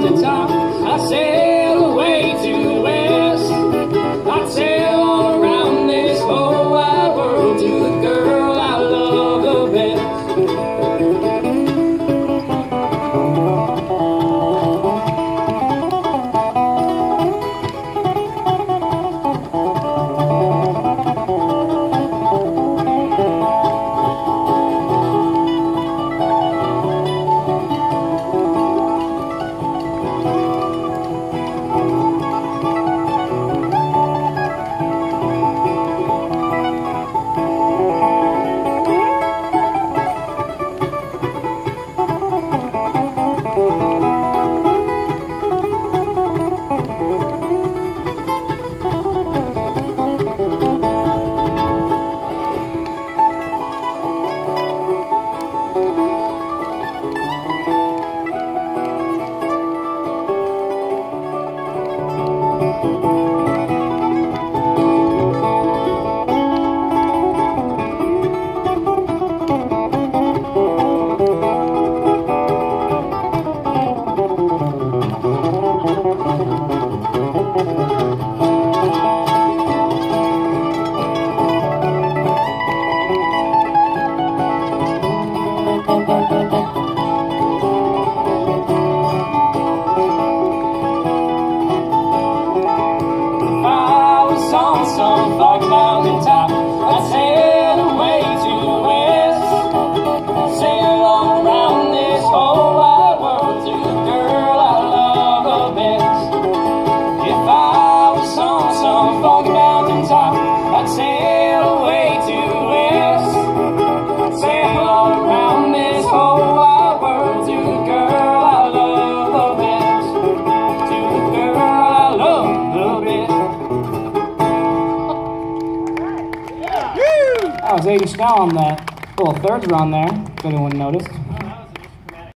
to talk. I was 80 Schnell on the little third run there, if anyone noticed.